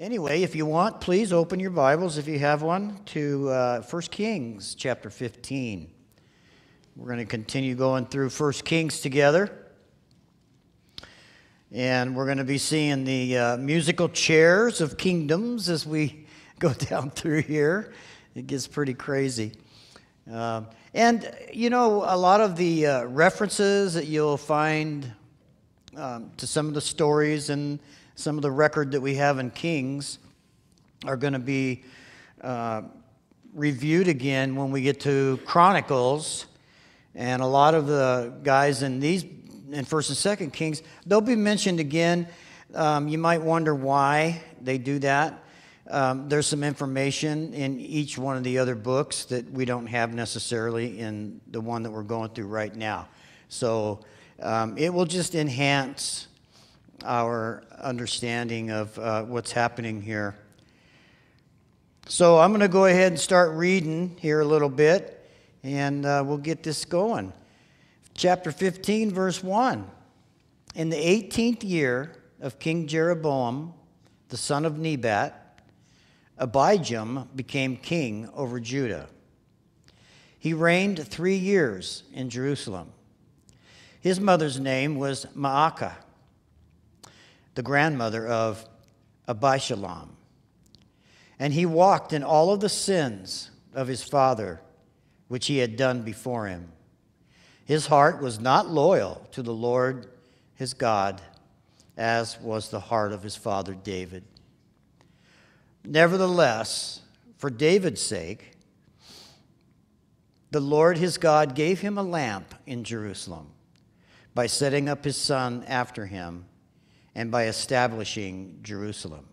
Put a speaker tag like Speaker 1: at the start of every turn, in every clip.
Speaker 1: Anyway, if you want, please open your Bibles, if you have one, to uh, 1 Kings chapter 15. We're going to continue going through 1 Kings together. And we're going to be seeing the uh, musical chairs of kingdoms as we go down through here. It gets pretty crazy. Um, and, you know, a lot of the uh, references that you'll find um, to some of the stories and some of the record that we have in Kings are going to be uh, reviewed again when we get to Chronicles. And a lot of the guys in these, in First and Second Kings, they'll be mentioned again. Um, you might wonder why they do that. Um, there's some information in each one of the other books that we don't have necessarily in the one that we're going through right now. So um, it will just enhance our understanding of uh, what's happening here. So I'm going to go ahead and start reading here a little bit, and uh, we'll get this going. Chapter 15, verse 1. In the 18th year of King Jeroboam, the son of Nebat, Abijam became king over Judah. He reigned three years in Jerusalem. His mother's name was Maacah the grandmother of Abishalom. And he walked in all of the sins of his father, which he had done before him. His heart was not loyal to the Lord his God, as was the heart of his father David. Nevertheless, for David's sake, the Lord his God gave him a lamp in Jerusalem by setting up his son after him and by establishing Jerusalem.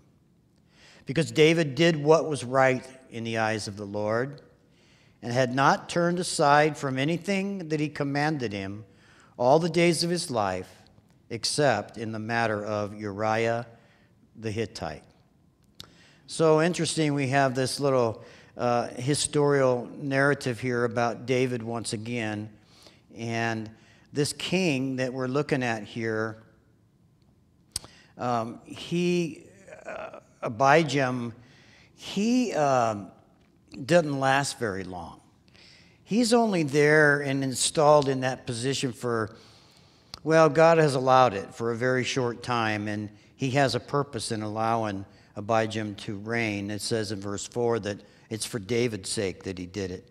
Speaker 1: Because David did what was right in the eyes of the Lord and had not turned aside from anything that he commanded him all the days of his life, except in the matter of Uriah the Hittite. So interesting, we have this little uh, historical narrative here about David once again. And this king that we're looking at here um, he, uh, Abijam, he um, doesn't last very long. He's only there and installed in that position for, well, God has allowed it for a very short time, and he has a purpose in allowing Abijam to reign. It says in verse 4 that it's for David's sake that he did it.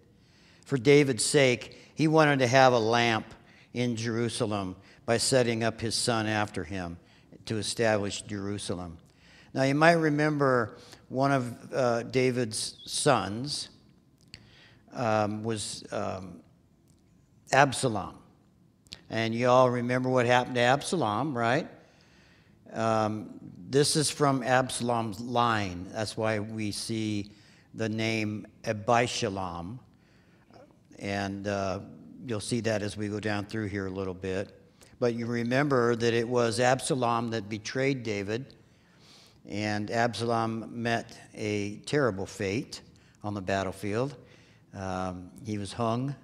Speaker 1: For David's sake, he wanted to have a lamp in Jerusalem by setting up his son after him to establish Jerusalem. Now, you might remember one of uh, David's sons um, was um, Absalom. And you all remember what happened to Absalom, right? Um, this is from Absalom's line. That's why we see the name Abishalom. And uh, you'll see that as we go down through here a little bit. But you remember that it was Absalom that betrayed David, and Absalom met a terrible fate on the battlefield. Um, he was hung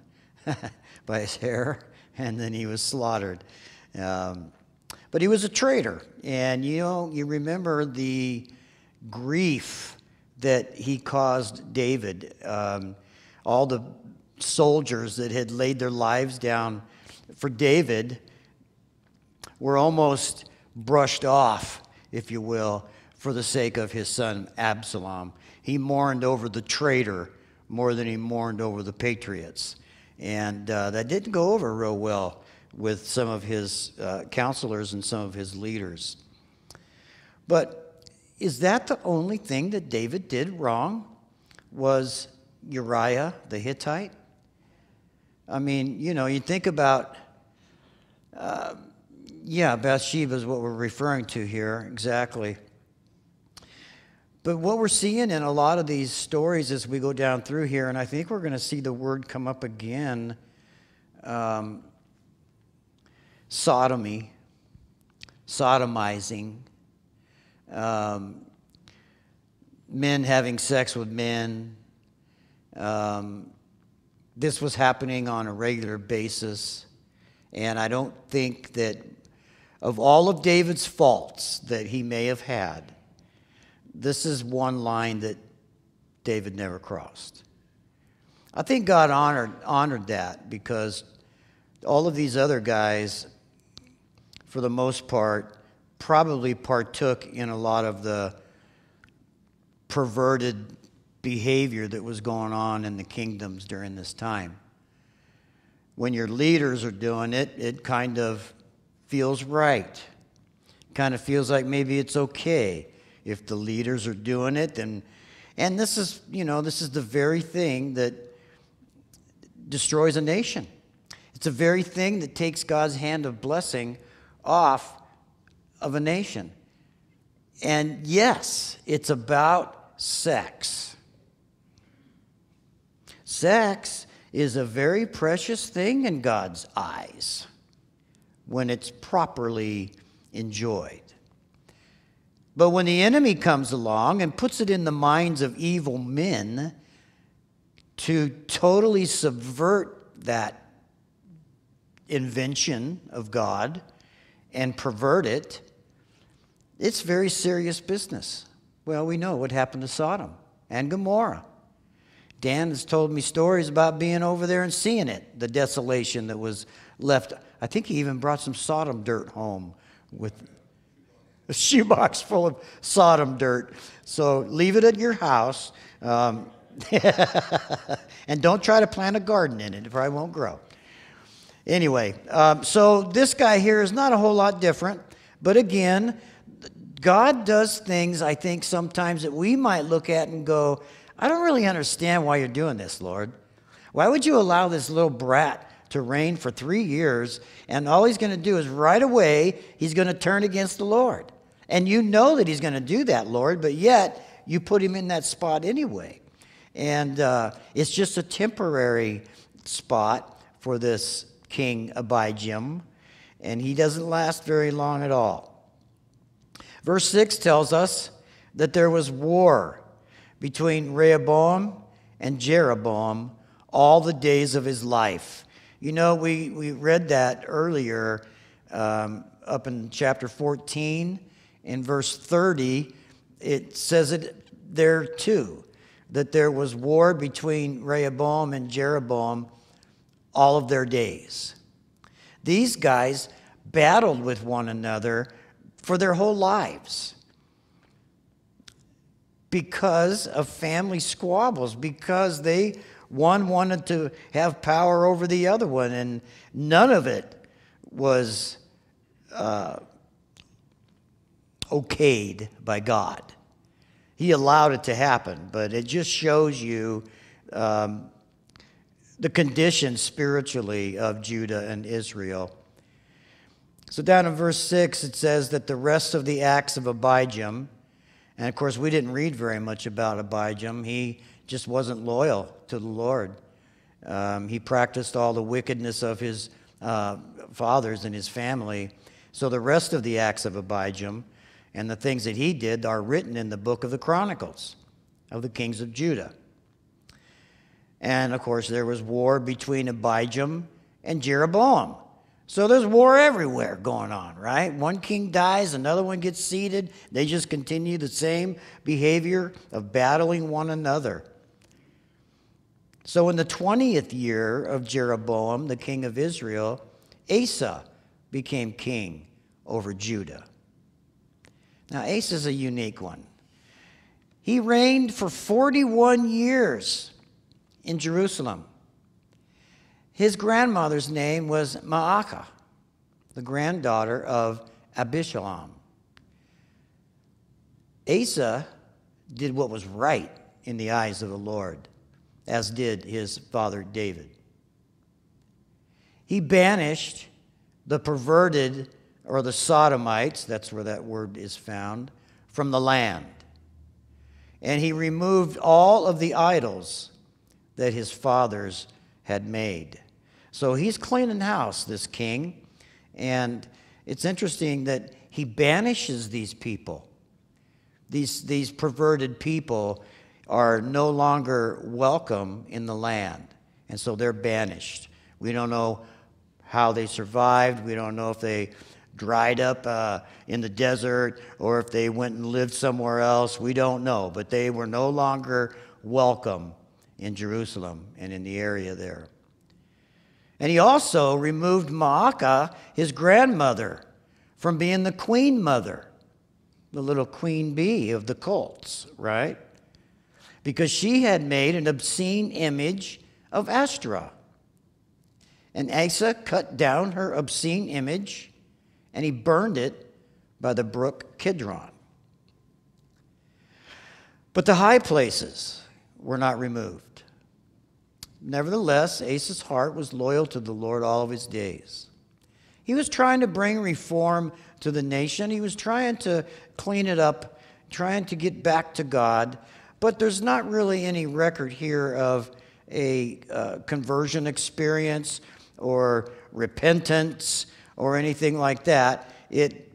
Speaker 1: by his hair, and then he was slaughtered. Um, but he was a traitor, and you know, you remember the grief that he caused David. Um, all the soldiers that had laid their lives down for David were almost brushed off, if you will, for the sake of his son Absalom. He mourned over the traitor more than he mourned over the patriots. And uh, that didn't go over real well with some of his uh, counselors and some of his leaders. But is that the only thing that David did wrong? Was Uriah the Hittite? I mean, you know, you think about uh, yeah, Bathsheba is what we're referring to here, exactly. But what we're seeing in a lot of these stories as we go down through here, and I think we're going to see the word come up again um, sodomy, sodomizing, um, men having sex with men. Um, this was happening on a regular basis. And I don't think that of all of David's faults that he may have had, this is one line that David never crossed. I think God honored, honored that because all of these other guys, for the most part, probably partook in a lot of the perverted behavior that was going on in the kingdoms during this time. When your leaders are doing it, it kind of feels right. Kind of feels like maybe it's okay. If the leaders are doing it, and and this is, you know, this is the very thing that destroys a nation. It's the very thing that takes God's hand of blessing off of a nation. And yes, it's about sex. Sex is a very precious thing in God's eyes when it's properly enjoyed. But when the enemy comes along and puts it in the minds of evil men to totally subvert that invention of God and pervert it, it's very serious business. Well, we know what happened to Sodom and Gomorrah. Dan has told me stories about being over there and seeing it, the desolation that was left. I think he even brought some Sodom dirt home with a shoebox full of Sodom dirt. So leave it at your house. Um, and don't try to plant a garden in it, it probably won't grow. Anyway, um, so this guy here is not a whole lot different. But again, God does things, I think, sometimes that we might look at and go, I don't really understand why you're doing this, Lord. Why would you allow this little brat to reign for three years, and all he's going to do is right away, he's going to turn against the Lord. And you know that he's going to do that, Lord, but yet you put him in that spot anyway. And uh, it's just a temporary spot for this king Abijam, and he doesn't last very long at all. Verse 6 tells us that there was war between Rehoboam and Jeroboam all the days of his life. You know, we, we read that earlier um, up in chapter 14. In verse 30, it says it there too that there was war between Rehoboam and Jeroboam all of their days. These guys battled with one another for their whole lives because of family squabbles, because they one wanted to have power over the other one, and none of it was uh, okayed by God. He allowed it to happen, but it just shows you um, the condition spiritually of Judah and Israel. So, down in verse 6, it says that the rest of the acts of Abijam, and of course, we didn't read very much about Abijam. He just wasn't loyal to the Lord. Um, he practiced all the wickedness of his uh, fathers and his family. So the rest of the acts of Abijam and the things that he did are written in the book of the Chronicles of the kings of Judah. And of course, there was war between Abijam and Jeroboam. So there's war everywhere going on, right? One king dies, another one gets seated. They just continue the same behavior of battling one another. So, in the 20th year of Jeroboam, the king of Israel, Asa became king over Judah. Now, Asa is a unique one. He reigned for 41 years in Jerusalem. His grandmother's name was Maacah, the granddaughter of Abishalom. Asa did what was right in the eyes of the Lord as did his father David. He banished the perverted or the sodomites, that's where that word is found, from the land. And he removed all of the idols that his fathers had made. So he's cleaning house, this king. And it's interesting that he banishes these people, these, these perverted people, are no longer welcome in the land. And so they're banished. We don't know how they survived. We don't know if they dried up uh, in the desert or if they went and lived somewhere else. We don't know. But they were no longer welcome in Jerusalem and in the area there. And he also removed Maacah, his grandmother, from being the queen mother, the little queen bee of the cults, right? Because she had made an obscene image of Ashtoreth. And Asa cut down her obscene image and he burned it by the brook Kidron. But the high places were not removed. Nevertheless, Asa's heart was loyal to the Lord all of his days. He was trying to bring reform to the nation, he was trying to clean it up, trying to get back to God. But there's not really any record here of a uh, conversion experience or repentance or anything like that. It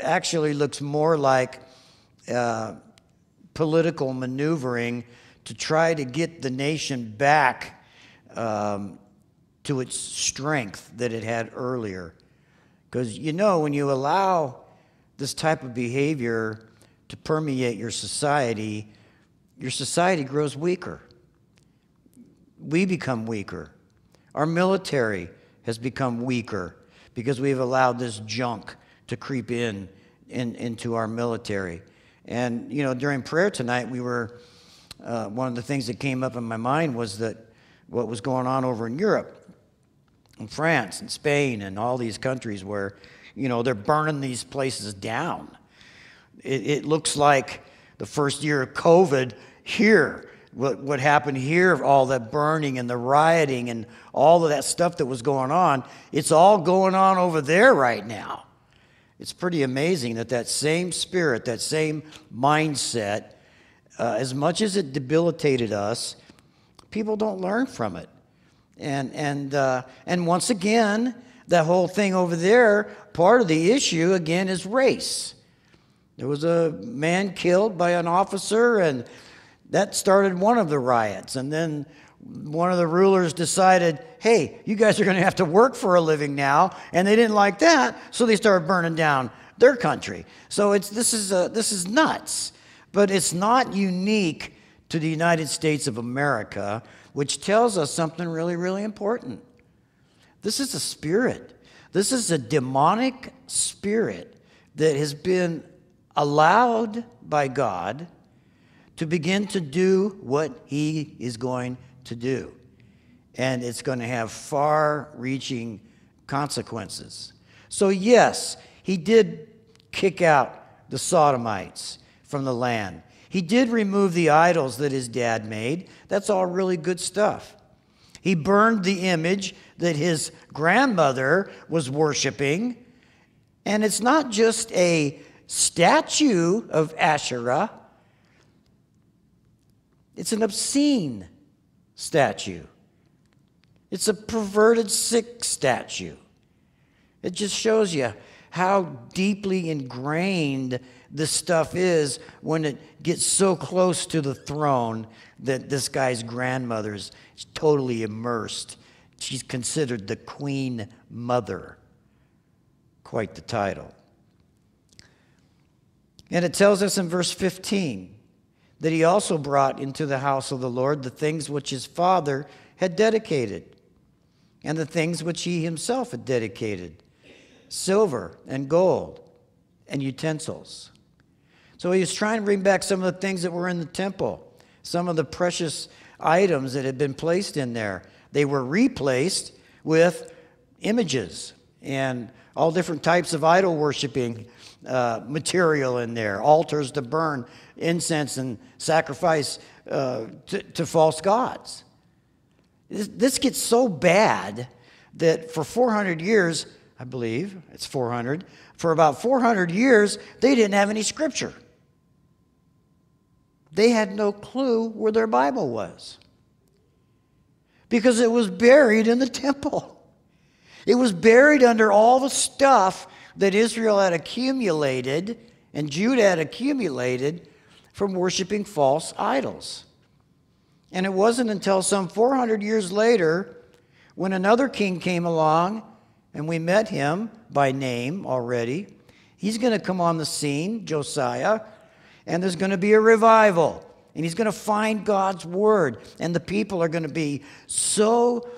Speaker 1: actually looks more like uh, political maneuvering to try to get the nation back um, to its strength that it had earlier. Because you know, when you allow this type of behavior to permeate your society, your society grows weaker. We become weaker. Our military has become weaker because we've allowed this junk to creep in, in into our military. And, you know, during prayer tonight, we were, uh, one of the things that came up in my mind was that what was going on over in Europe, in France and Spain and all these countries where, you know, they're burning these places down. It, it looks like the first year of COVID here what, what happened here, all that burning and the rioting and all of that stuff that was going on, it's all going on over there right now. It's pretty amazing that that same spirit, that same mindset, uh, as much as it debilitated us, people don't learn from it. And, and, uh, and once again, that whole thing over there, part of the issue, again, is race. There was a man killed by an officer, and that started one of the riots. And then one of the rulers decided, hey, you guys are going to have to work for a living now. And they didn't like that, so they started burning down their country. So it's, this, is, uh, this is nuts. But it's not unique to the United States of America, which tells us something really, really important. This is a spirit. This is a demonic spirit that has been allowed by God to begin to do what he is going to do. And it's going to have far reaching consequences. So, yes, he did kick out the Sodomites from the land. He did remove the idols that his dad made. That's all really good stuff. He burned the image that his grandmother was worshiping. And it's not just a statue of Asherah, it's an obscene statue. It's a perverted, sick statue. It just shows you how deeply ingrained this stuff is when it gets so close to the throne that this guy's grandmother's totally immersed. She's considered the queen mother. Quite the title. And it tells us in verse 15 that he also brought into the house of the Lord the things which his father had dedicated, and the things which he himself had dedicated silver and gold and utensils. So he was trying to bring back some of the things that were in the temple, some of the precious items that had been placed in there. They were replaced with images and all different types of idol worshiping uh, material in there, altars to burn incense and sacrifice uh, to, to, false gods. This, this gets so bad that for 400 years, I believe it's 400, for about 400 years, they didn't have any scripture. They had no clue where their Bible was because it was buried in the temple. It was buried under all the stuff that Israel had accumulated and Judah had accumulated from worshiping false idols. And it wasn't until some 400 years later when another king came along and we met him by name already. He's going to come on the scene, Josiah, and there's going to be a revival. And he's going to find God's word, and the people are going to be so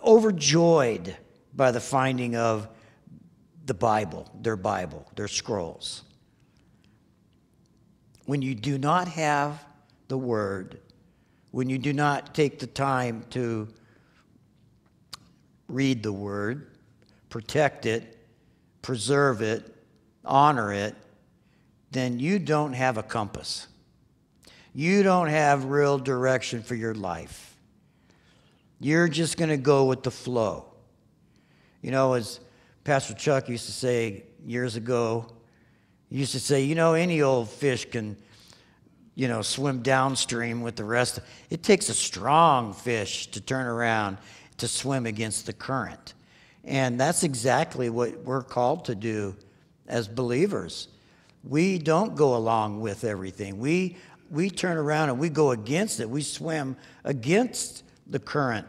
Speaker 1: overjoyed by the finding of the Bible, their Bible, their scrolls. When you do not have the word, when you do not take the time to read the word, protect it, preserve it, honor it, then you don't have a compass. You don't have real direction for your life. You're just going to go with the flow. You know, as Pastor Chuck used to say years ago, he used to say, you know, any old fish can, you know, swim downstream with the rest. It takes a strong fish to turn around to swim against the current. And that's exactly what we're called to do as believers. We don't go along with everything. We, we turn around and we go against it. We swim against the current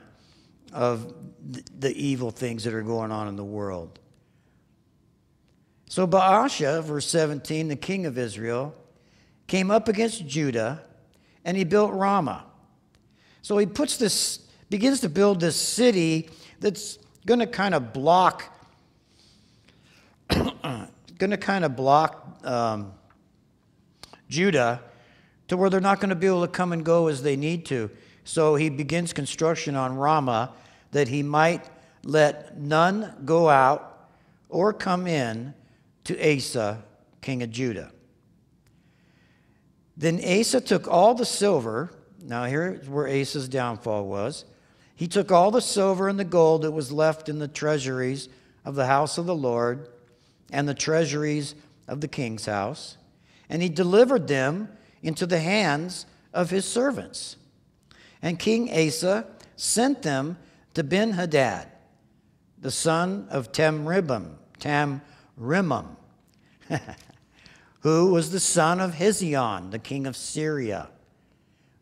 Speaker 1: of the evil things that are going on in the world. So Baasha, verse 17, the king of Israel, came up against Judah and he built Ramah. So he puts this, begins to build this city that's going to kind of block, going to kind of block um, Judah to where they're not going to be able to come and go as they need to. So he begins construction on Ramah that he might let none go out or come in to Asa, king of Judah. Then Asa took all the silver. Now, here's where Asa's downfall was. He took all the silver and the gold that was left in the treasuries of the house of the Lord and the treasuries of the king's house, and he delivered them into the hands of his servants. And King Asa sent them to Ben Hadad, the son of Tamribbim, Tamrimmon, who was the son of Hezion, the king of Syria,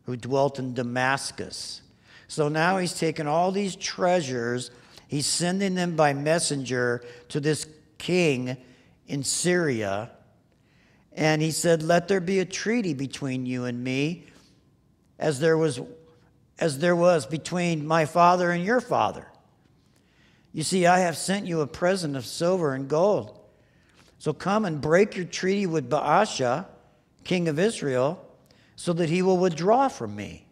Speaker 1: who dwelt in Damascus. So now he's taken all these treasures, he's sending them by messenger to this king in Syria. And he said, Let there be a treaty between you and me, as there was, as there was between my father and your father. You see, I have sent you a present of silver and gold. So come and break your treaty with Baasha, king of Israel, so that he will withdraw from me.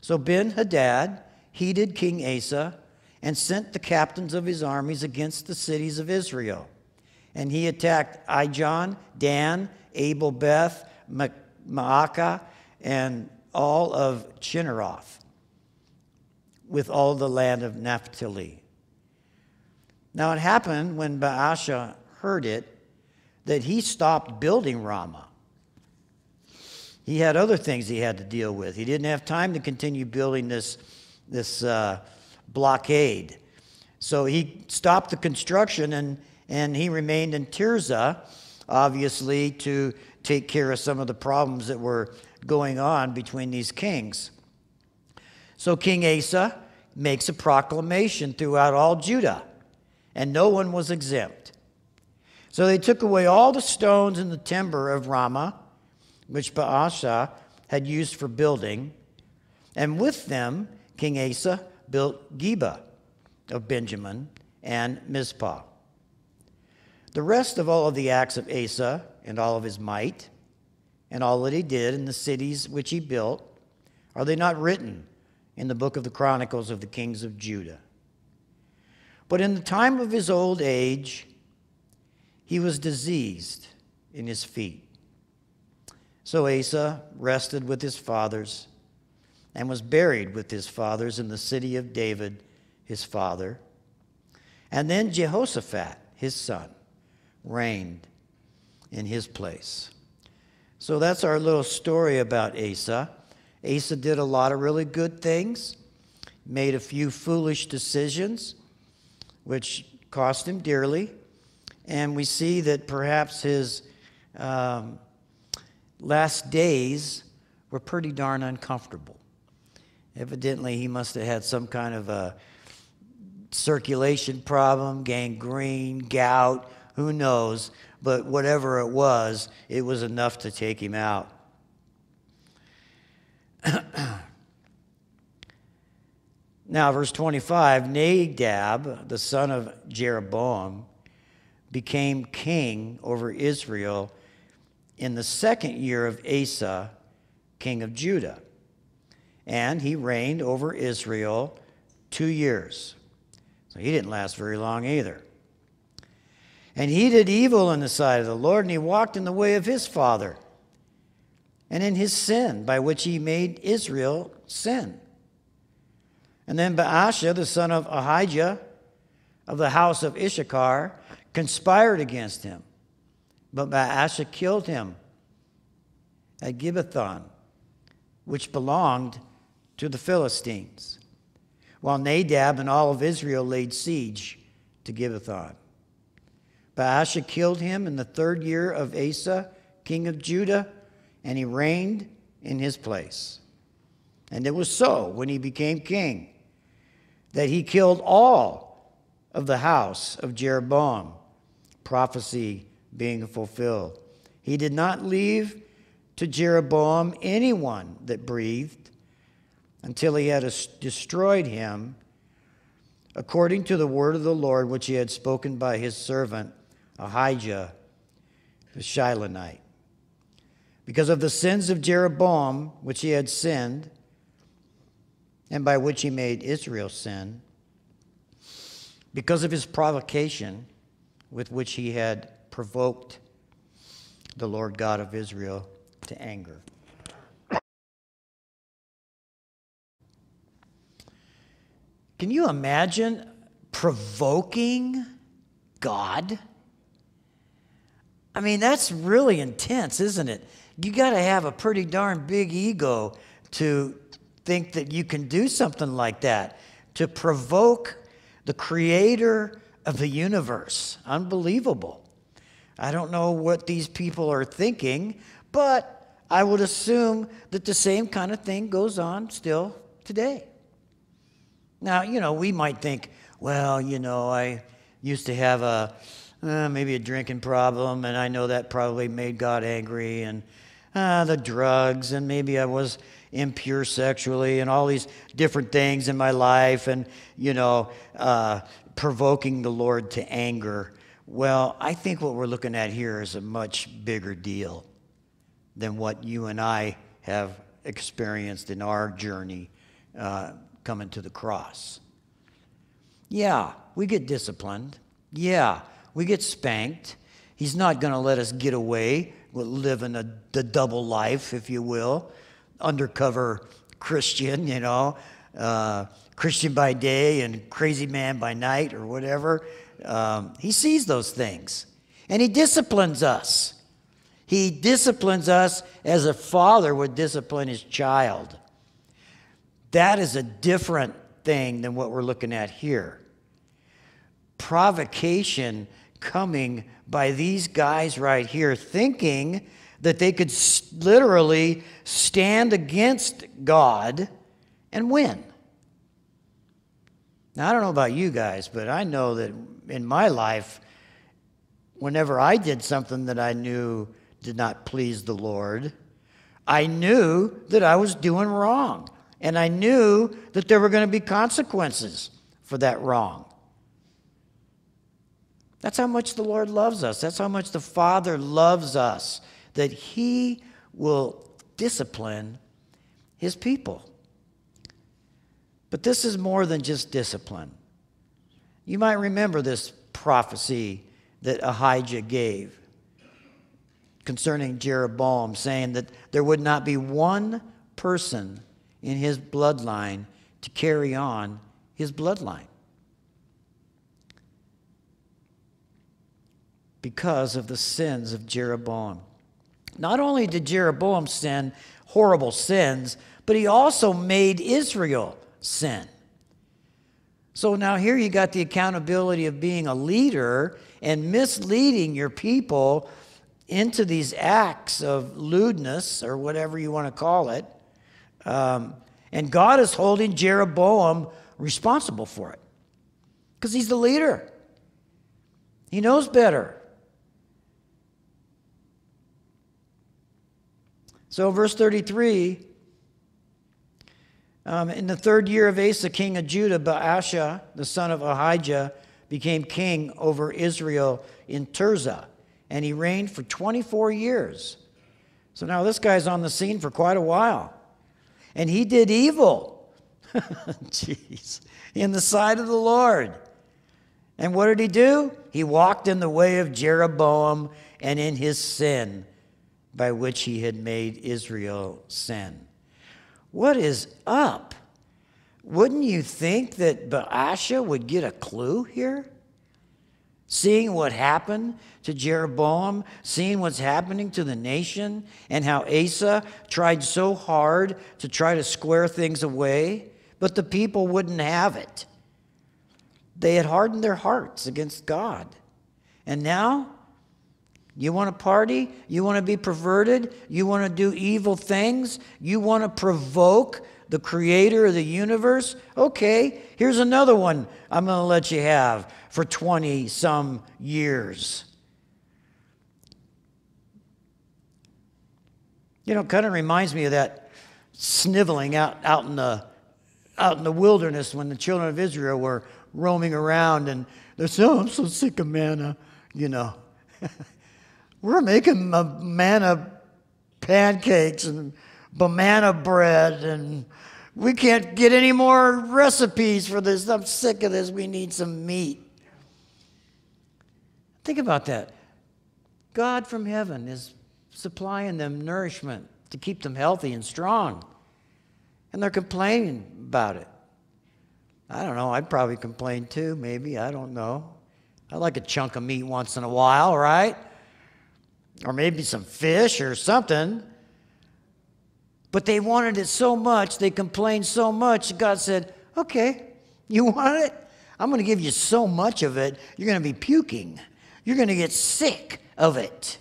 Speaker 1: So Ben Hadad heeded King Asa and sent the captains of his armies against the cities of Israel and he attacked Ijon, Dan, Abel Beth, Maacah, and all of Chinneroth with all the land of Naphtali. Now it happened when Baasha heard it that he stopped building Ramah. He had other things he had to deal with. He didn't have time to continue building this, this uh, blockade. So he stopped the construction and and he remained in Tirzah, obviously, to take care of some of the problems that were going on between these kings. So King Asa makes a proclamation throughout all Judah, and no one was exempt. So they took away all the stones and the timber of Ramah, which Baasha had used for building, and with them King Asa built Geba of Benjamin and Mizpah. The rest of all of the acts of Asa and all of his might and all that he did in the cities which he built, are they not written in the book of the Chronicles of the kings of Judah? But in the time of his old age, he was diseased in his feet. So Asa rested with his fathers and was buried with his fathers in the city of David, his father. And then Jehoshaphat, his son, reigned in his place. So that's our little story about Asa. Asa did a lot of really good things, made a few foolish decisions, which cost him dearly. And we see that perhaps his um, last days were pretty darn uncomfortable. Evidently, he must have had some kind of a circulation problem, gangrene, gout, who knows. But whatever it was, it was enough to take him out. now, verse 25 Nadab, the son of Jeroboam, became king over Israel in the second year of Asa, king of Judah. And he reigned over Israel two years. So he didn't last very long either. And he did evil in the sight of the Lord, and he walked in the way of his father, and in his sin, by which he made Israel sin. And then Baasha, the son of Ahijah, of the house of Issachar, conspired against him. But Baasha killed him at Gibbethon, which belonged to the Philistines, while Nadab and all of Israel laid siege to Gibbethon. Baasha killed him in the third year of Asa, king of Judah, and he reigned in his place. And it was so when he became king that he killed all of the house of Jeroboam, prophecy being fulfilled. He did not leave to Jeroboam anyone that breathed until he had destroyed him according to the word of the Lord which he had spoken by his servant Ahijah the Shilonite. Because of the sins of Jeroboam, which he had sinned, and by which he made Israel sin, because of his provocation with which he had provoked the Lord God of Israel to anger. Can you imagine provoking God? I mean, that's really intense, isn't it? You got to have a pretty darn big ego to think that you can do something like that, to provoke the creator of the universe. Unbelievable. I don't know what these people are thinking, but I would assume that the same kind of thing goes on still today. Now, you know, we might think, well, you know, I used to have a uh, maybe a drinking problem, and I know that probably made God angry, and uh, the drugs, and maybe I was impure sexually, and all these different things in my life, and, you know, uh, provoking the Lord to anger. Well, I think what we're looking at here is a much bigger deal than what you and I have experienced in our journey uh, coming to the cross. Yeah, we get disciplined. Yeah, we get spanked. He's not going to let us get away with living a, the double life, if you will, undercover Christian, you know, uh, Christian by day and crazy man by night or whatever. Um, he sees those things and he disciplines us. He disciplines us as a father would discipline his child. That is a different thing than what we're looking at here. Provocation coming by these guys right here, thinking that they could literally stand against God and win. Now, I don't know about you guys, but I know that in my life, whenever I did something that I knew did not please the Lord, I knew that I was doing wrong. And I knew that there were going to be consequences for that wrong. That's how much the Lord loves us. That's how much the Father loves us, that He will discipline His people. But this is more than just discipline. You might remember this prophecy that Ahijah gave concerning Jeroboam, saying that there would not be one person in his bloodline to carry on his bloodline. because of the sins of Jeroboam. Not only did Jeroboam sin horrible sins, but he also made Israel sin. So now here you got the accountability of being a leader and misleading your people into these acts of lewdness or whatever you want to call it. Um, and God is holding Jeroboam responsible for it. Because he's the leader, he knows better. So, verse 33 um, in the third year of Asa, king of Judah, Baasha, the son of Ahijah, became king over Israel in Tirzah, and he reigned for 24 years. So now this guy's on the scene for quite a while. And he did evil, jeez, in the sight of the Lord. And what did he do? He walked in the way of Jeroboam and in his sin by which he had made Israel sin. What is up? Wouldn't you think that Baasha would get a clue here? Seeing what happened to Jeroboam, seeing what's happening to the nation, and how Asa tried so hard to try to square things away, but the people wouldn't have it. They had hardened their hearts against God. And now you want to party? You want to be perverted? You want to do evil things? You want to provoke the creator of the universe? Okay, here's another one I'm going to let you have for 20 some years. You know, kind of reminds me of that sniveling out, out, in the, out in the wilderness when the children of Israel were roaming around and they're saying, oh, I'm so sick of manna, you know. We're making manna pancakes and banana bread, and we can't get any more recipes for this. I'm sick of this. We need some meat. Think about that. God from heaven is supplying them nourishment to keep them healthy and strong. And they're complaining about it. I don't know. I'd probably complain too, maybe. I don't know. I like a chunk of meat once in a while, right? Or maybe some fish or something. But they wanted it so much, they complained so much, God said, Okay, you want it? I'm going to give you so much of it, you're going to be puking. You're going to get sick of it.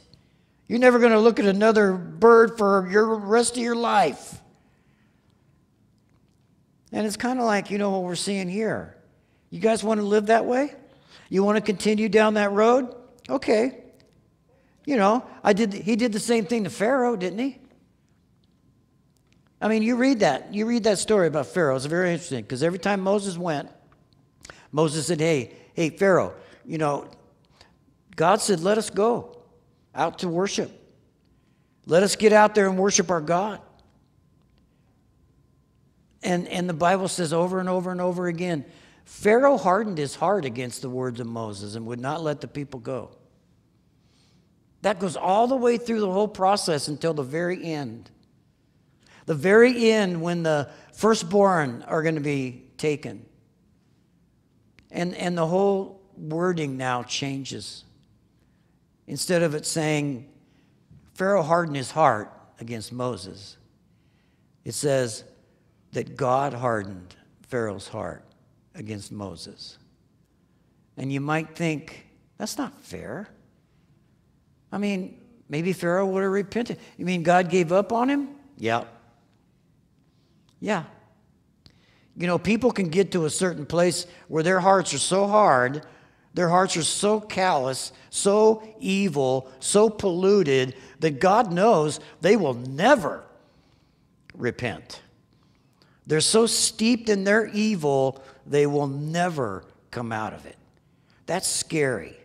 Speaker 1: You're never going to look at another bird for your rest of your life. And it's kind of like, you know, what we're seeing here. You guys want to live that way? You want to continue down that road? Okay. You know, I did, he did the same thing to Pharaoh, didn't he? I mean, you read that. You read that story about Pharaoh. It's very interesting because every time Moses went, Moses said, Hey, hey, Pharaoh, you know, God said, Let us go out to worship. Let us get out there and worship our God. And, and the Bible says over and over and over again Pharaoh hardened his heart against the words of Moses and would not let the people go. That goes all the way through the whole process until the very end. The very end, when the firstborn are going to be taken. And, and the whole wording now changes. Instead of it saying, Pharaoh hardened his heart against Moses, it says that God hardened Pharaoh's heart against Moses. And you might think, that's not fair. I mean, maybe Pharaoh would have repented. You mean God gave up on him? Yeah. Yeah. You know, people can get to a certain place where their hearts are so hard, their hearts are so callous, so evil, so polluted that God knows they will never repent. They're so steeped in their evil, they will never come out of it. That's scary.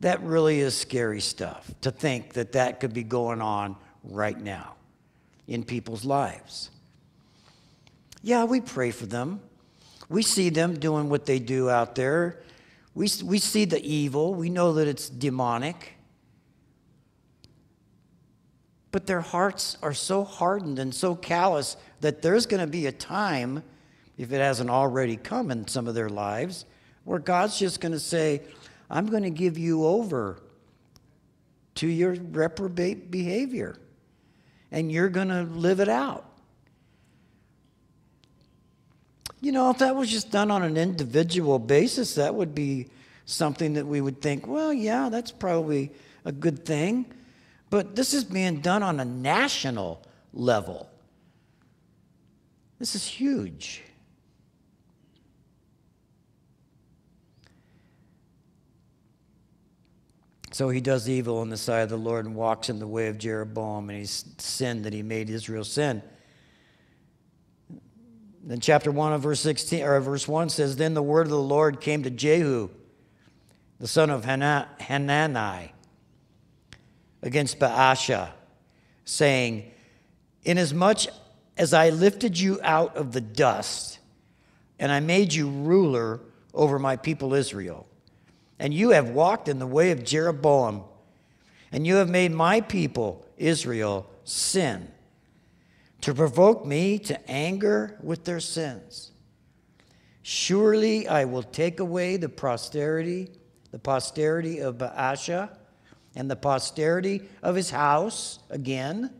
Speaker 1: That really is scary stuff to think that that could be going on right now in people's lives. Yeah, we pray for them. We see them doing what they do out there. We, we see the evil. We know that it's demonic. But their hearts are so hardened and so callous that there's going to be a time, if it hasn't already come in some of their lives, where God's just going to say, I'm going to give you over to your reprobate behavior, and you're going to live it out. You know, if that was just done on an individual basis, that would be something that we would think, well, yeah, that's probably a good thing. But this is being done on a national level. This is huge. So he does evil in the sight of the Lord and walks in the way of Jeroboam, and he's sinned that he made Israel sin. Then chapter 1 of verse 16 or verse 1 says, Then the word of the Lord came to Jehu, the son of Hanani, against Baasha, saying, Inasmuch as I lifted you out of the dust, and I made you ruler over my people Israel, and you have walked in the way of Jeroboam, and you have made my people, Israel, sin, to provoke me to anger with their sins. Surely I will take away the posterity, the posterity of Baasha, and the posterity of his house again,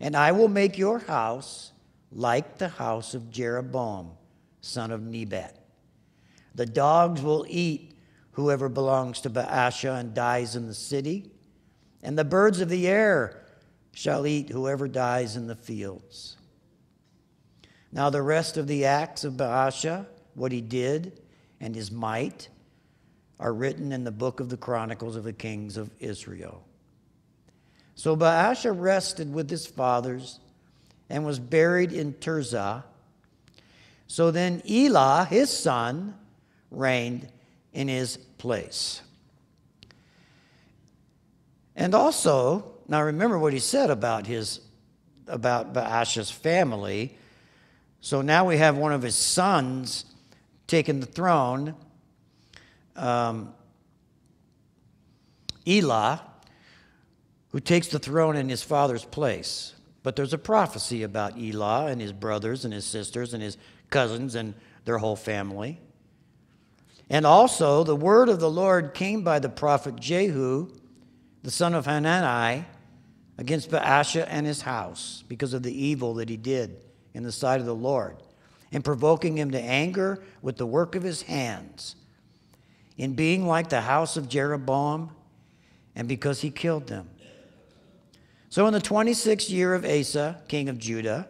Speaker 1: and I will make your house like the house of Jeroboam, son of Nebat. The dogs will eat whoever belongs to Baasha and dies in the city, and the birds of the air shall eat whoever dies in the fields. Now, the rest of the acts of Baasha, what he did, and his might, are written in the book of the Chronicles of the Kings of Israel. So Baasha rested with his fathers and was buried in Tirzah. So then Elah, his son, reigned in his place. And also, now remember what he said about his about Baasha's family. So now we have one of his sons taking the throne, um, Elah, who takes the throne in his father's place. But there's a prophecy about Elah and his brothers and his sisters and his cousins and their whole family. And also, the word of the Lord came by the prophet Jehu, the son of Hanani, against Baasha and his house because of the evil that he did in the sight of the Lord, and provoking him to anger with the work of his hands, in being like the house of Jeroboam, and because he killed them. So, in the 26th year of Asa, king of Judah,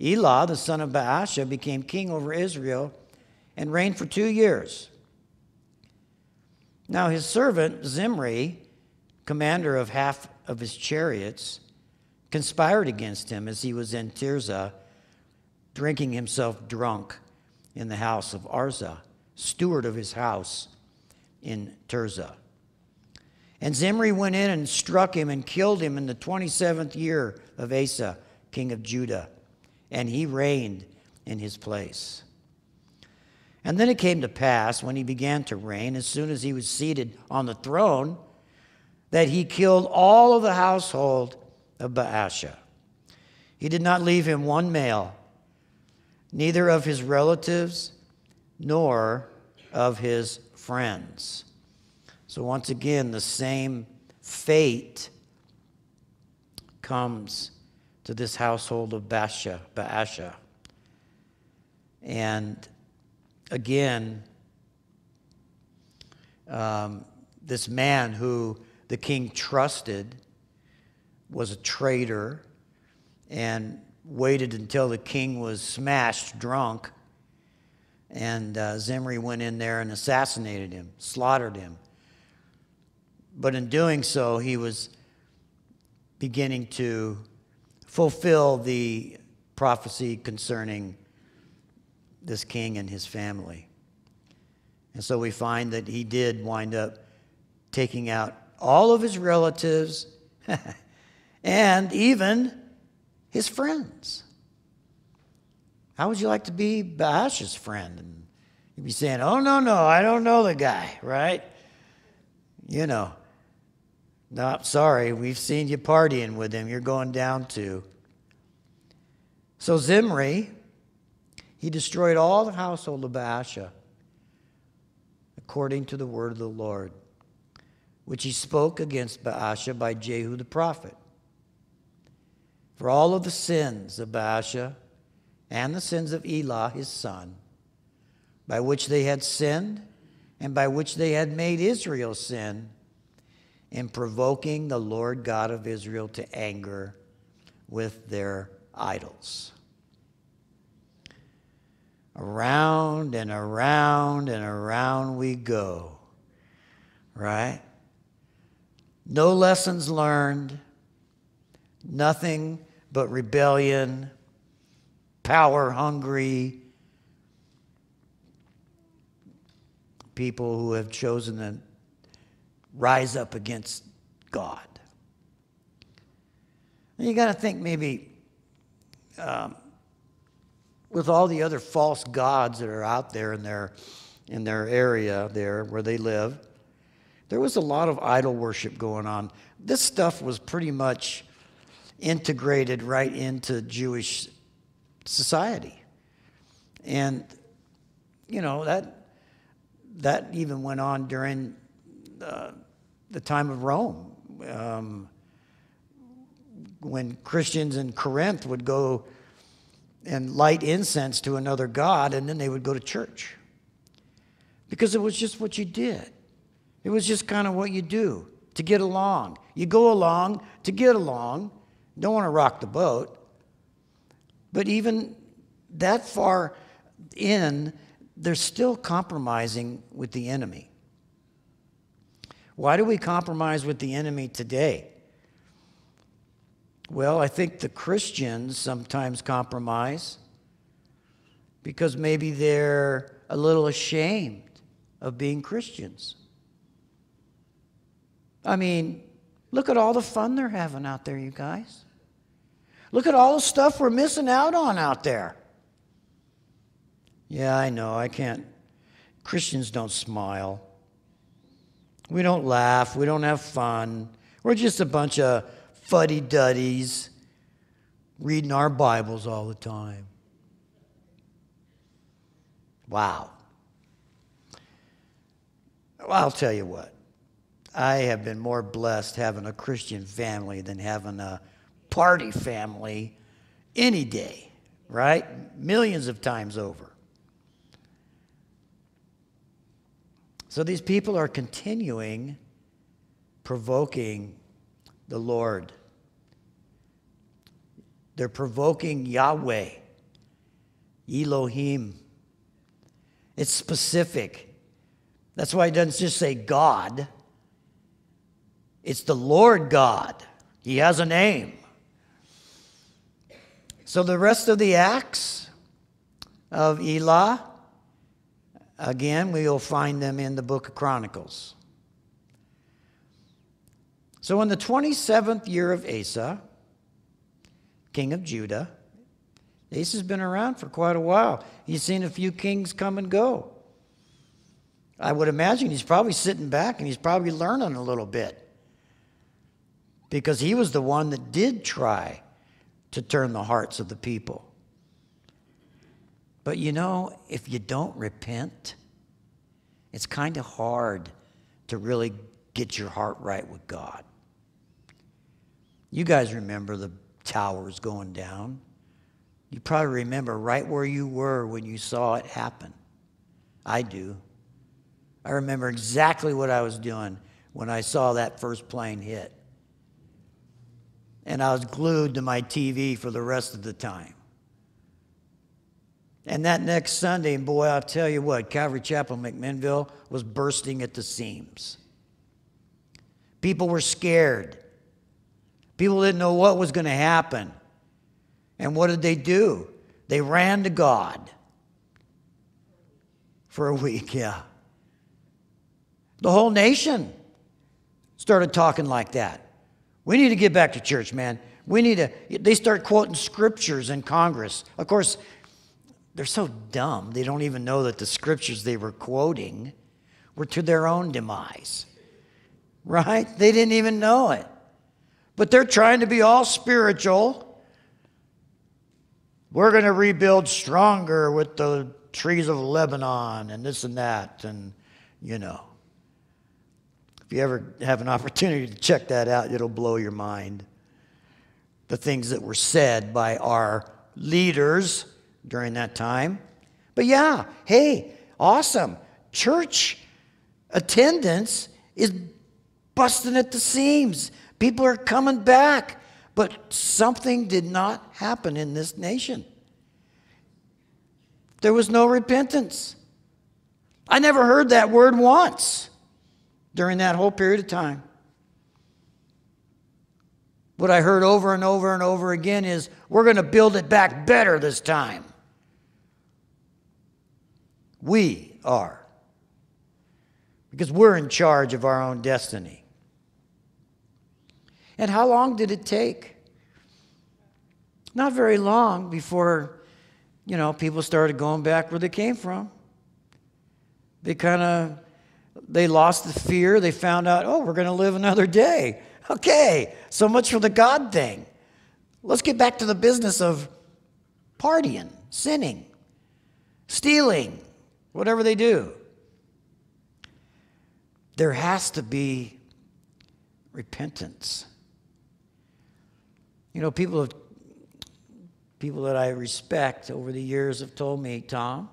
Speaker 1: Elah, the son of Baasha, became king over Israel and reigned for two years. Now his servant Zimri, commander of half of his chariots, conspired against him as he was in Tirzah, drinking himself drunk in the house of Arza, steward of his house in Tirzah. And Zimri went in and struck him and killed him in the 27th year of Asa, king of Judah, and he reigned in his place. And then it came to pass, when he began to reign, as soon as he was seated on the throne, that he killed all of the household of Baasha. He did not leave him one male, neither of his relatives nor of his friends. So, once again, the same fate comes to this household of Baasha. Baasha. And again, um, this man who the king trusted was a traitor and waited until the king was smashed drunk. And uh, Zimri went in there and assassinated him, slaughtered him. But in doing so, he was beginning to fulfill the prophecy concerning this king and his family. And so we find that he did wind up taking out all of his relatives and even his friends. How would you like to be Baasha's friend? And you'd be saying, Oh, no, no, I don't know the guy, right? You know, no, sorry, we've seen you partying with him. You're going down to. So Zimri he destroyed all the household of Baasha according to the word of the Lord, which he spoke against Baasha by Jehu the prophet. For all of the sins of Baasha and the sins of Elah his son, by which they had sinned and by which they had made Israel sin, in provoking the Lord God of Israel to anger with their idols. Around and around and around we go. Right? no lessons learned, nothing but rebellion, power hungry people who have chosen to rise up against God. And you got to think maybe um, with all the other false gods that are out there in their, in their area there where they live, there was a lot of idol worship going on. This stuff was pretty much integrated right into Jewish society. And, you know, that, that even went on during uh, the time of Rome. Um, when Christians in Corinth would go and light incense to another god, and then they would go to church. Because it was just what you did. It was just kind of what you do to get along. You go along to get along. Don't want to rock the boat. But even that far in, they're still compromising with the enemy. Why do we compromise with the enemy today? Well, I think the Christians sometimes compromise because maybe they're a little ashamed of being Christians. I mean, look at all the fun they're having out there, you guys. Look at all the stuff we're missing out on out there. Yeah, I know, I can't. Christians don't smile. We don't laugh. We don't have fun. We're just a bunch of fuddy duddies reading our Bibles all the time. Wow. Well, I'll tell you what. I have been more blessed having a Christian family than having a party family any day, right? Millions of times over. So these people are continuing provoking the Lord they're provoking Yahweh, Elohim. It's specific. That's why it doesn't just say God, it's the Lord God. He has a name. So the rest of the acts of Elah, again, we will find them in the book of Chronicles. So in the 27th year of Asa, king of Judah. Asa's been around for quite a while. He's seen a few kings come and go. I would imagine he's probably sitting back and he's probably learning a little bit because he was the one that did try to turn the hearts of the people. But you know, if you don't repent, it's kind of hard to really get your heart right with God. You guys remember the towers going down. You probably remember right where you were when you saw it happen. I do. I remember exactly what I was doing when I saw that first plane hit. And I was glued to my TV for the rest of the time. And that next Sunday, boy, I'll tell you what, Calvary Chapel, McMinnville was bursting at the seams. People were scared. People didn't know what was going to happen. And what did they do? They ran to God for a week, yeah. The whole nation started talking like that. We need to get back to church, man. We need to, they start quoting scriptures in Congress. Of course, they're so dumb, they don't even know that the scriptures they were quoting were to their own demise, right? They didn't even know it but they're trying to be all spiritual. We're going to rebuild stronger with the trees of Lebanon and this and that. And, you know, if you ever have an opportunity to check that out, it'll blow your mind. The things that were said by our leaders during that time. But yeah, hey, awesome. Church attendance is busting at the seams. People are coming back. But something did not happen in this nation. There was no repentance. I never heard that word once during that whole period of time. What I heard over and over and over again is we're going to build it back better this time. We are. Because we're in charge of our own destiny. And how long did it take? Not very long before, you know, people started going back where they came from. They kind of they lost the fear. They found out, oh, we're going to live another day. Okay, so much for the God thing. Let's get back to the business of partying, sinning, stealing, whatever they do. There has to be repentance. You know, people have, people that I respect over the years have told me, Thom,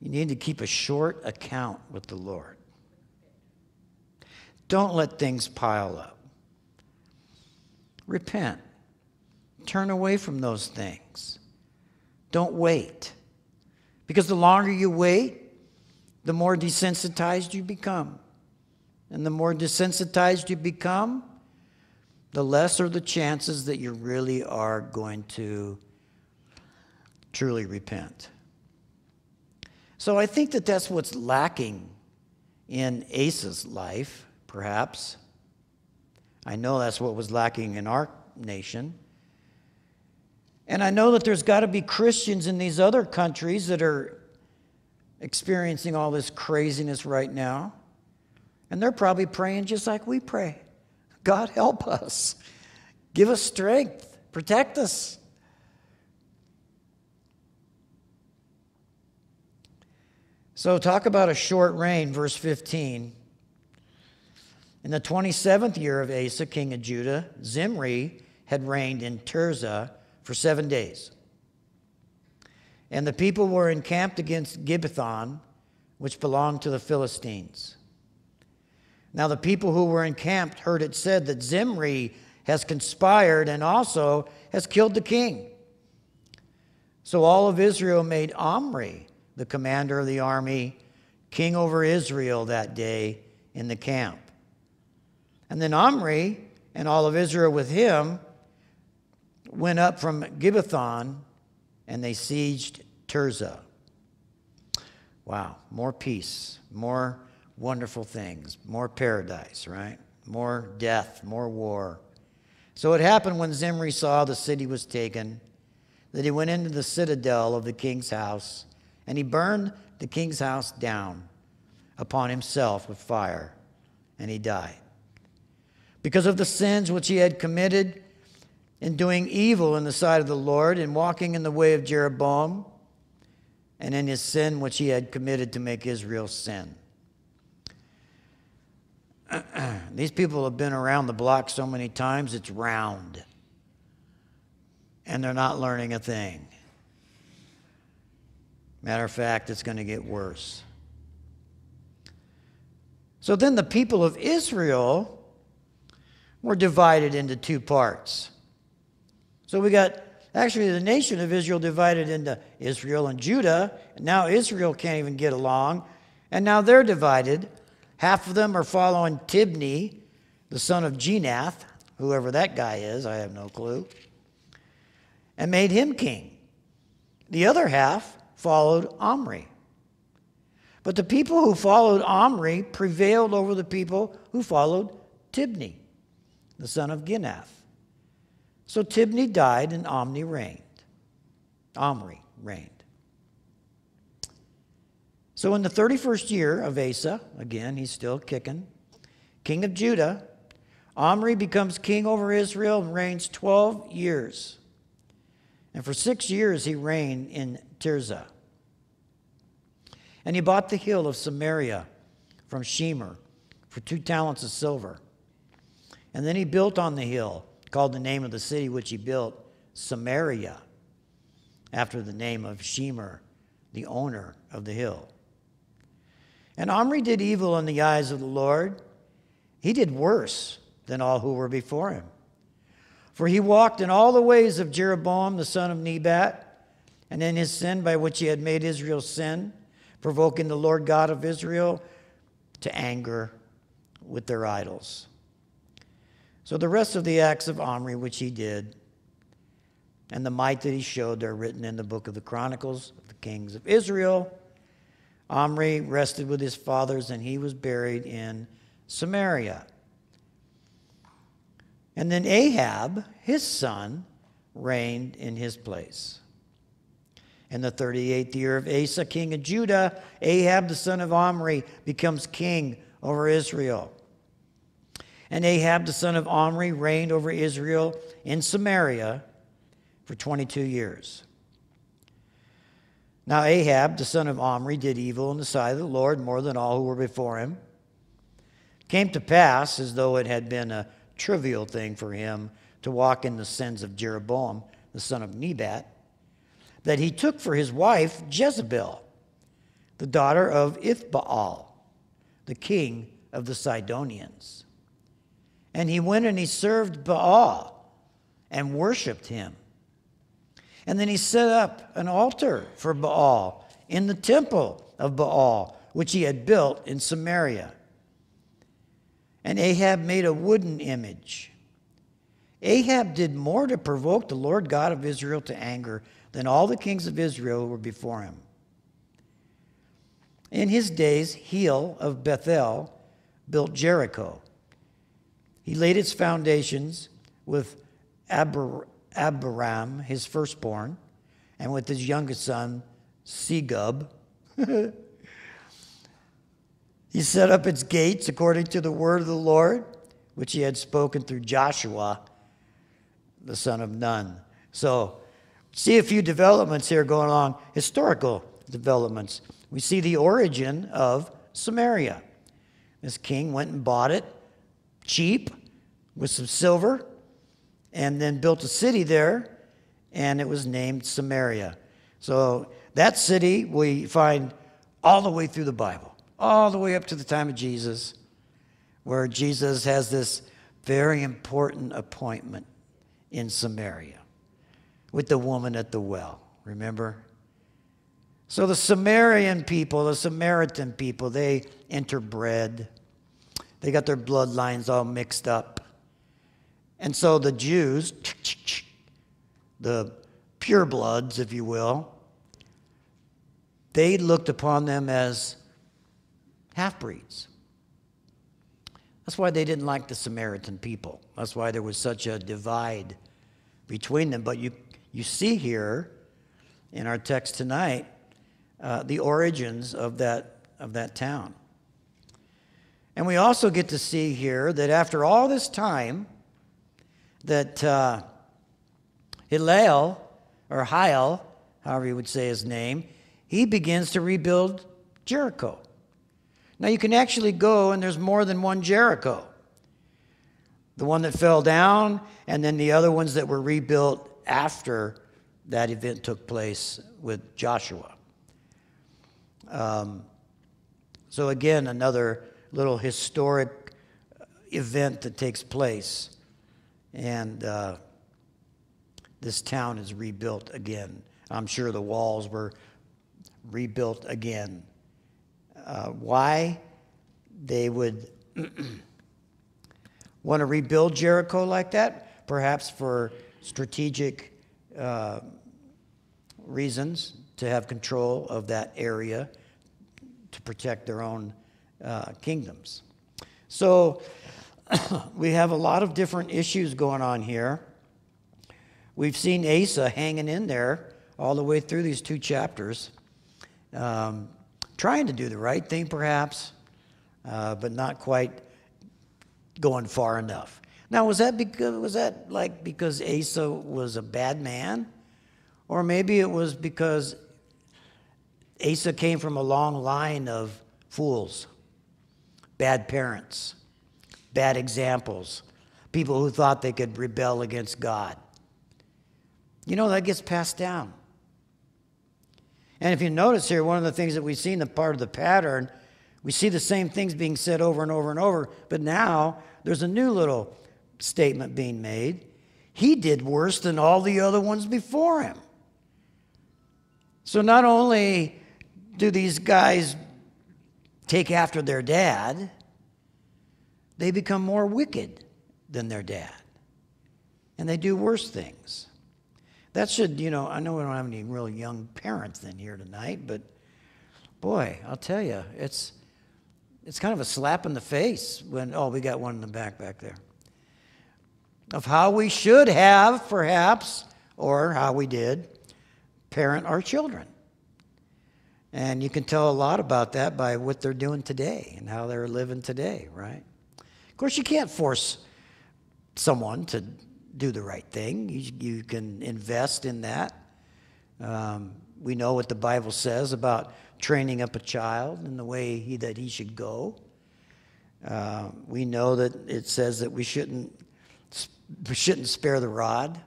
Speaker 1: you need to keep a short account with the Lord. Don't let things pile up. Repent. Turn away from those things. Don't wait. Because the longer you wait, the more desensitized you become. And the more desensitized you become, the less are the chances that you really are going to truly repent. So I think that that's what's lacking in Asa's life, perhaps. I know that's what was lacking in our nation. And I know that there's got to be Christians in these other countries that are experiencing all this craziness right now. And they're probably praying just like we pray God, help us. Give us strength. Protect us. So, talk about a short reign, verse 15. In the 27th year of Asa, king of Judah, Zimri had reigned in Tirzah for seven days. And the people were encamped against Gibbethon, which belonged to the Philistines. Now, the people who were encamped heard it said that Zimri has conspired and also has killed the king. So all of Israel made Omri the commander of the army, king over Israel that day in the camp. And then Omri and all of Israel with him went up from Gibbethon and they sieged Tirzah. Wow, more peace, more wonderful things, more paradise, right? More death, more war. So it happened when Zimri saw the city was taken that he went into the citadel of the king's house and he burned the king's house down upon himself with fire, and he died. Because of the sins which he had committed in doing evil in the sight of the Lord, and walking in the way of Jeroboam, and in his sin which he had committed to make Israel sin. These people have been around the block so many times, it's round. And they're not learning a thing. Matter of fact, it's going to get worse. So then the people of Israel were divided into two parts. So we got actually the nation of Israel divided into Israel and Judah. And now Israel can't even get along. And now they're divided. Half of them are following Tibni, the son of Ginath, whoever that guy is, I have no clue, and made him king. The other half followed Omri. But the people who followed Omri prevailed over the people who followed Tibni, the son of Ginath. So Tibni died and Omri reigned. Omri reigned. So in the 31st year of Asa, again, he's still kicking, king of Judah, Omri becomes king over Israel and reigns 12 years. And for six years he reigned in Tirzah. And he bought the hill of Samaria from Shemer for two talents of silver. And then he built on the hill, called the name of the city which he built Samaria, after the name of Shemer, the owner of the hill. And Omri did evil in the eyes of the Lord. He did worse than all who were before him. For he walked in all the ways of Jeroboam the son of Nebat, and in his sin by which he had made Israel sin, provoking the Lord God of Israel to anger with their idols. So the rest of the acts of Omri, which he did, and the might that he showed, they're written in the book of the Chronicles of the kings of Israel. Omri rested with his fathers, and he was buried in Samaria. And then Ahab, his son, reigned in his place. In the 38th year of Asa, king of Judah, Ahab, the son of Omri, becomes king over Israel. And Ahab, the son of Omri, reigned over Israel in Samaria for 22 years. Now, Ahab, the son of Omri, did evil in the sight of the Lord more than all who were before him. It came to pass, as though it had been a trivial thing for him to walk in the sins of Jeroboam, the son of Nebat that he took for his wife Jezebel, the daughter of Ithbaal, the king of the Sidonians. And he went and he served Baal and worshiped him. And then he set up an altar for Baal in the temple of Baal, which he had built in Samaria. And Ahab made a wooden image. Ahab did more to provoke the Lord God of Israel to anger than all the kings of Israel were before him. In his days, Hiel of Bethel built Jericho. He laid its foundations with Abiram, his firstborn, and with his youngest son, Segub. he set up its gates according to the word of the Lord, which he had spoken through Joshua, the son of Nun. So see a few developments here going along, historical developments. We see the origin of Samaria. This king went and bought it cheap with some silver and then built a city there, and it was named Samaria. So that city we find all the way through the Bible, all the way up to the time of Jesus, where Jesus has this very important appointment in Samaria with the woman at the well. Remember? So the Samaritan people, the Samaritan people, they interbred. They got their bloodlines all mixed up. And so the Jews, the purebloods, if you will, they looked upon them as half breeds. That's why they didn't like the Samaritan people. That's why there was such a divide between them. But you you see here in our text tonight uh, the origins of that, of that town. And we also get to see here that after all this time, that uh, Hillel, or Hiel, however you would say his name, he begins to rebuild Jericho. Now you can actually go, and there's more than one Jericho. The one that fell down, and then the other ones that were rebuilt after that event took place with Joshua. Um, so, again, another little historic event that takes place. And uh, this town is rebuilt again. I'm sure the walls were rebuilt again. Uh, why they would want to rebuild Jericho like that? Perhaps for strategic uh, reasons to have control of that area to protect their own uh, kingdoms. So we have a lot of different issues going on here. We've seen Asa hanging in there all the way through these two chapters, um, trying to do the right thing perhaps, uh, but not quite going far enough. Now, was that because was that like because Asa was a bad man, or maybe it was because Asa came from a long line of fools, bad parents, bad examples, people who thought they could rebel against God. You know that gets passed down. And if you notice here, one of the things that we see in the part of the pattern, we see the same things being said over and over and over, but now there's a new little statement being made. He did worse than all the other ones before him. So not only do these guys take after their dad, they become more wicked than their dad. And they do worse things. That should, you know, I know we don't have any real young parents in here tonight, but boy, I'll tell you, it's, it's kind of a slap in the face when, oh, we got one in the back back there. Of how we should have, perhaps, or how we did, parent our children. And you can tell a lot about that by what they're doing today and how they're living today, right? Of course, you can't force someone to do the right thing. You, you can invest in that. Um, we know what the Bible says about training up a child in the way he, that he should go. Uh, we know that it says that we shouldn't, we shouldn't spare the rod,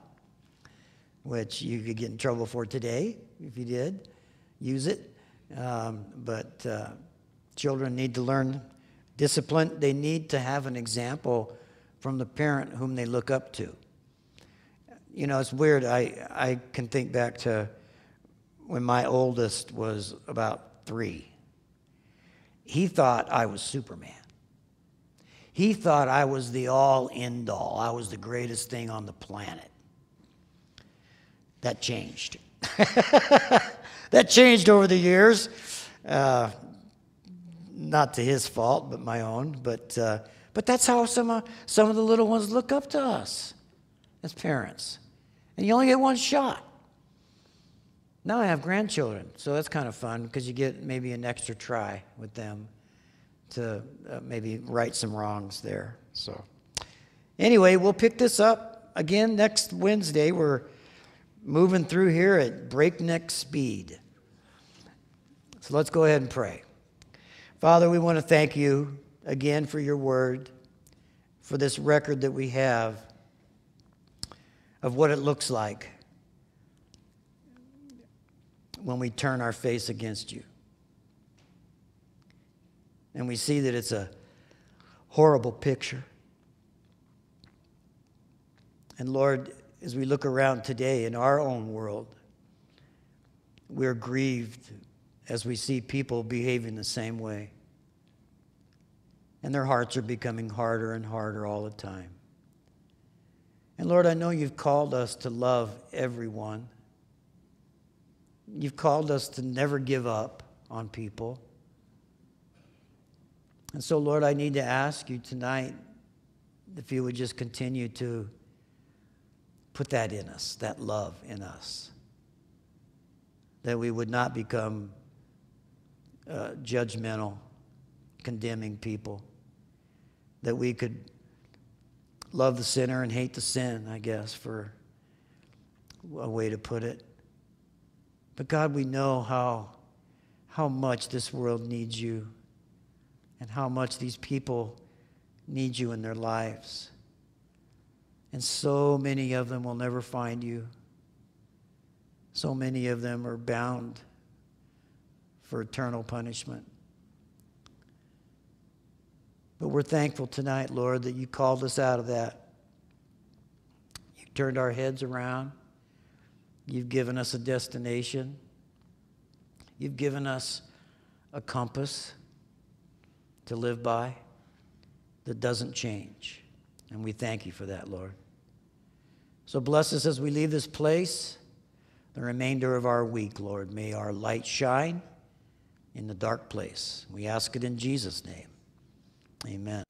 Speaker 1: which you could get in trouble for today if you did use it. Um, but uh, children need to learn discipline. They need to have an example from the parent whom they look up to. You know, it's weird. I, I can think back to when my oldest was about three. He thought I was Superman. He thought I was the all end all. I was the greatest thing on the planet. That changed. that changed over the years. Uh, not to his fault, but my own. But, uh, but that's how some of, some of the little ones look up to us as parents. And you only get one shot. Now I have grandchildren, so that's kind of fun because you get maybe an extra try with them to uh, maybe right some wrongs there. So, anyway, we'll pick this up again next Wednesday. We're moving through here at breakneck speed. So let's go ahead and pray. Father, we want to thank you again for your word, for this record that we have of what it looks like when we turn our face against you. And we see that it's a horrible picture. And Lord, as we look around today in our own world, we're grieved as we see people behaving the same way. And their hearts are becoming harder and harder all the time. And Lord, I know you've called us to love everyone. You've called us to never give up on people. And so, Lord, I need to ask you tonight if you would just continue to Put that in us, that love in us. That we would not become uh, judgmental, condemning people. That we could love the sinner and hate the sin, I guess, for a way to put it. But God, we know how, how much this world needs you and how much these people need you in their lives. And so many of them will never find you. So many of them are bound for eternal punishment. But we're thankful tonight, Lord, that you called us out of that. You turned our heads around. You've given us a destination. You've given us a compass to live by that doesn't change. And we thank you for that, Lord. So bless us as we leave this place, the remainder of our week, Lord. May our light shine in the dark place. We ask it in Jesus' name. Amen.